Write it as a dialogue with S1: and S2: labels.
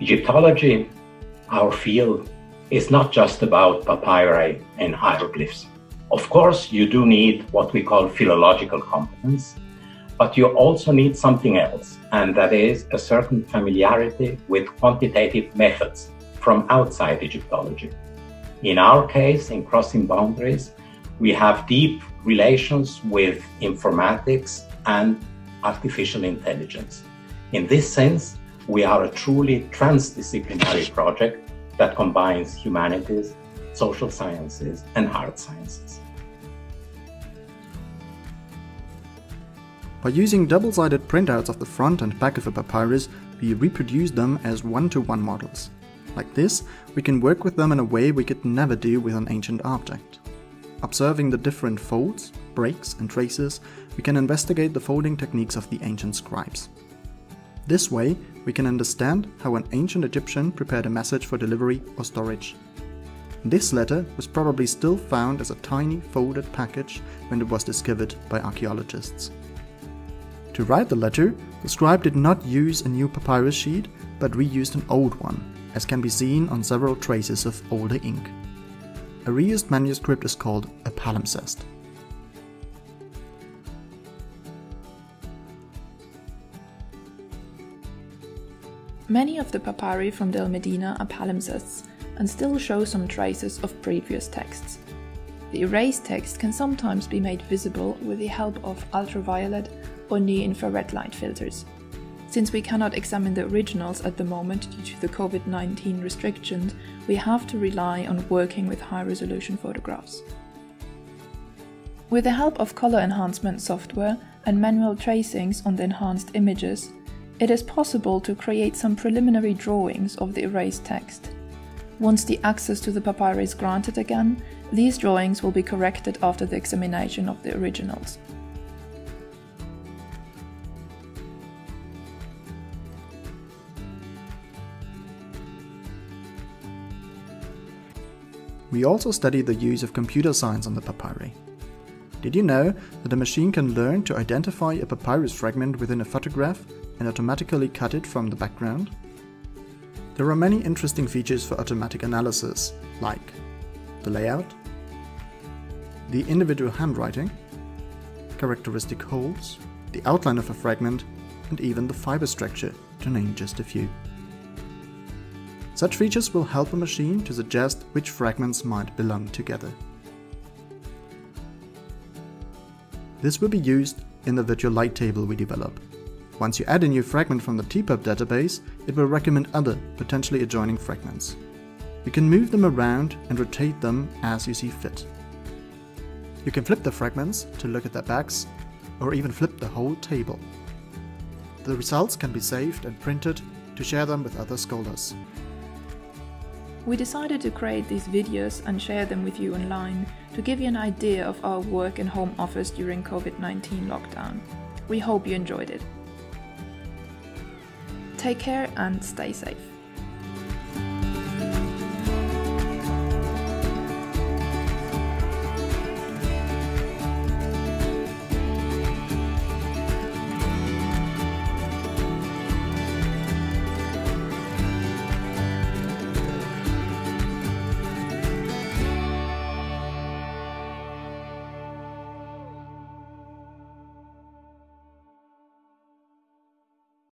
S1: Egyptology, our field, is not just about papyri and hieroglyphs. Of course, you do need what we call philological competence, but you also need something else, and that is a certain familiarity with quantitative methods from outside Egyptology. In our case, in Crossing Boundaries, we have deep relations with informatics and artificial intelligence. In this sense, we are a truly transdisciplinary project that combines humanities, social sciences, and hard sciences.
S2: By using double-sided printouts of the front and back of a papyrus, we reproduce them as one-to-one -one models. Like this, we can work with them in a way we could never do with an ancient object. Observing the different folds, breaks and traces, we can investigate the folding techniques of the ancient scribes. This way, we can understand how an ancient Egyptian prepared a message for delivery or storage. This letter was probably still found as a tiny folded package when it was discovered by archaeologists. To write the letter, the scribe did not use a new papyrus sheet, but reused an old one, as can be seen on several traces of older ink. A reused manuscript is called a palimpsest.
S3: Many of the papyri from Deir el-Medina are palimpsests and still show some traces of previous texts. The erased text can sometimes be made visible with the help of ultraviolet or near-infrared light filters. Since we cannot examine the originals at the moment due to the COVID-19 restrictions, we have to rely on working with high-resolution photographs. With the help of color enhancement software and manual tracings on the enhanced images, it is possible to create some preliminary drawings of the erased text. Once the access to the papyri is granted again, these drawings will be corrected after the examination of the originals.
S2: We also study the use of computer science on the papyri. Did you know that a machine can learn to identify a papyrus fragment within a photograph and automatically cut it from the background? There are many interesting features for automatic analysis, like the layout, the individual handwriting, characteristic holes, the outline of a fragment, and even the fiber structure, to name just a few. Such features will help a machine to suggest which fragments might belong together. This will be used in the virtual light table we develop. Once you add a new fragment from the TPOP database, it will recommend other, potentially adjoining fragments. You can move them around and rotate them as you see fit. You can flip the fragments to look at their backs, or even flip the whole table. The results can be saved and printed to share them with other scholars.
S3: We decided to create these videos and share them with you online to give you an idea of our work in home office during COVID-19 lockdown. We hope you enjoyed it. Take care and stay safe.